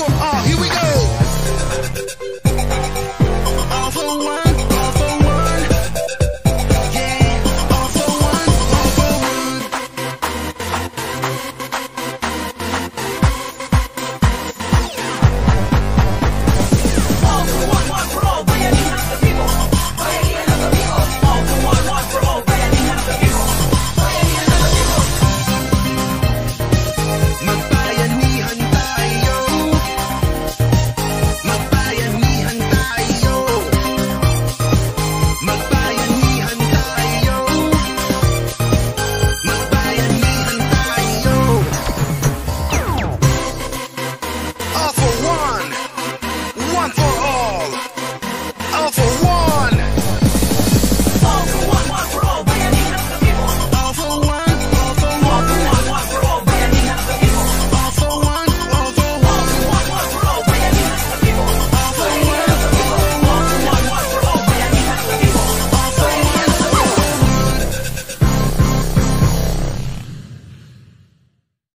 You. Oh.